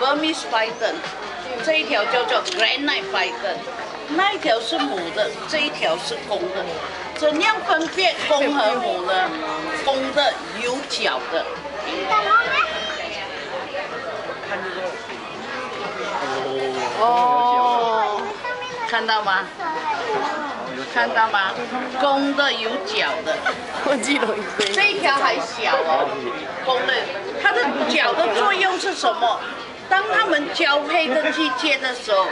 Burmese Python，这一条叫做 Granite Python，那一条是母的，这一条是公的。怎样分辨公和母呢？公的有角的。哦，看到吗？看到吗？公的有角的，我记得这一条还小哦，公的，它的角的作用是什么？当他们交配的季节的时候，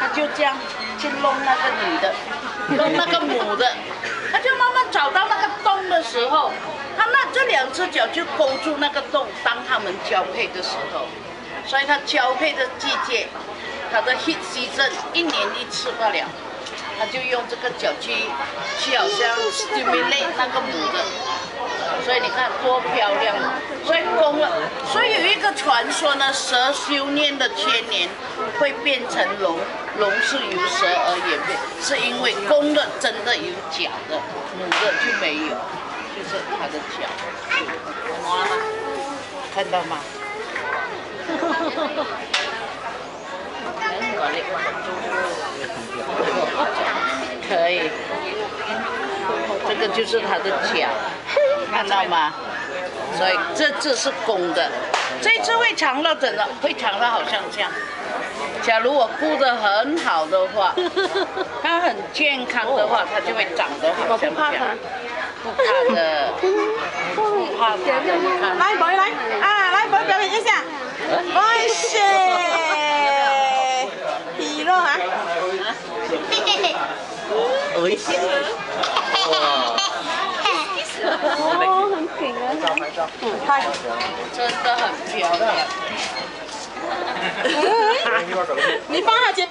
他就这样去弄那个女的，弄那个母的，他就慢慢找到那个洞的时候，他那这两只脚就勾住那个洞，当他们交配的时候，所以他交配的季节，他的 heat season 一年一次罢了。他就用这个脚去，去好像 stimulate 那个母的，所以你看多漂亮啊，所以公了，传说呢，蛇修炼的千年会变成龙，龙是由蛇而演变，是因为公的真的有角的，母的就没有，就是它的角，看到吗？可以，这个就是它的脚，看到吗？所以这只是公的，这只会长到怎的？会长到好像这样。假如我顾得很好的话，它很健康的话，它就会长得好像这样。不怕的，不怕的。来，宝来，啊，来，宝表演一下。哇塞，皮肉啊！危险！哦，很挺啊。嗯，拍。真的很漂亮。你放下肩。